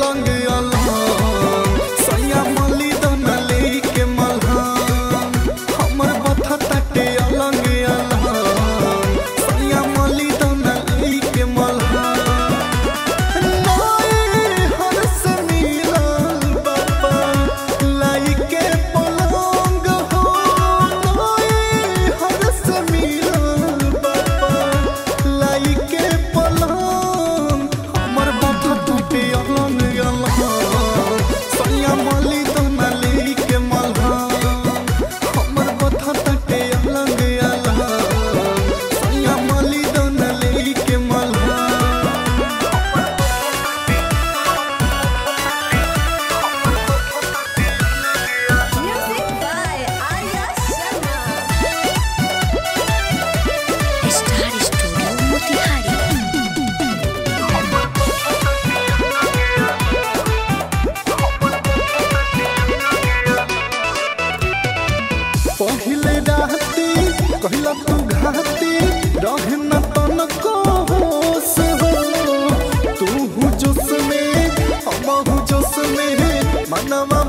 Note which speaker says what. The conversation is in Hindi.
Speaker 1: longer कहला तू घाटी, रहे न तन को होश हो। तू हु जोश में, हम हु जोश में, मनवा